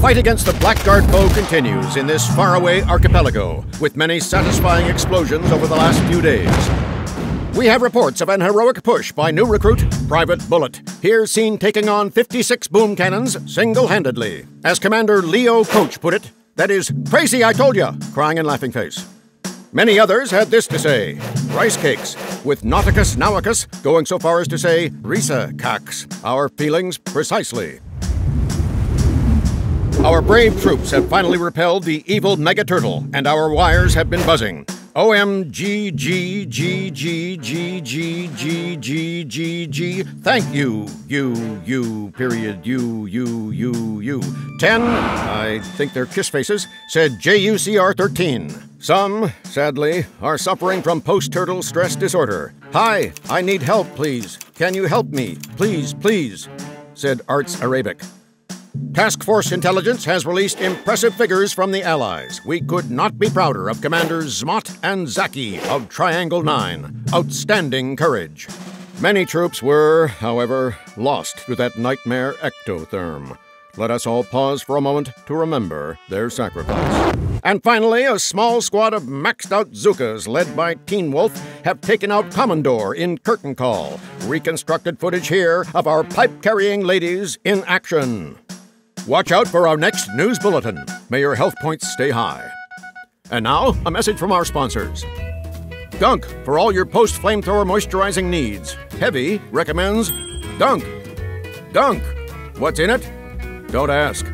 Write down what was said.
fight against the Blackguard foe continues in this faraway archipelago, with many satisfying explosions over the last few days. We have reports of an heroic push by new recruit, Private Bullit, here seen taking on 56 boom cannons single handedly. As Commander Leo Coach put it, that is crazy, I told ya, crying and laughing face. Many others had this to say rice cakes, with Nauticus Nauicus going so far as to say Risa Cax, our feelings precisely. Our brave troops have finally repelled the evil Mega Turtle, and our wires have been buzzing. OMGGGGGGGGG. Thank you, you, you, period, you, you, you, you. Ten, I think they're kiss faces, said JUCR 13. Some, sadly, are suffering from post turtle stress disorder. Hi, I need help, please. Can you help me? Please, please, said Arts Arabic. Task Force Intelligence has released impressive figures from the Allies. We could not be prouder of Commanders Zmot and Zaki of Triangle 9. Outstanding courage. Many troops were, however, lost to that nightmare ectotherm. Let us all pause for a moment to remember their sacrifice. And finally, a small squad of maxed out Zookas led by Teen Wolf have taken out Commodore in Curtain Call. Reconstructed footage here of our pipe carrying ladies in action. Watch out for our next news bulletin. May your health points stay high. And now, a message from our sponsors. Gunk for all your post flamethrower moisturizing needs. Heavy recommends Gunk. Gunk. What's in it? Don't ask.